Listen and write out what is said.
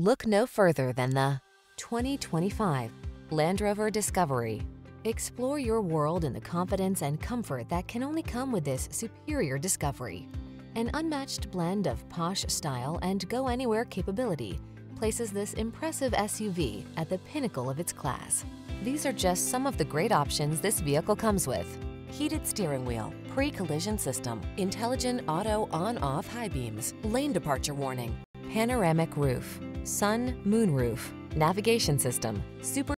Look no further than the 2025 Land Rover Discovery. Explore your world in the confidence and comfort that can only come with this superior discovery. An unmatched blend of posh style and go-anywhere capability places this impressive SUV at the pinnacle of its class. These are just some of the great options this vehicle comes with. Heated steering wheel, pre-collision system, intelligent auto on-off high beams, lane departure warning, panoramic roof, sun, moon roof, navigation system, super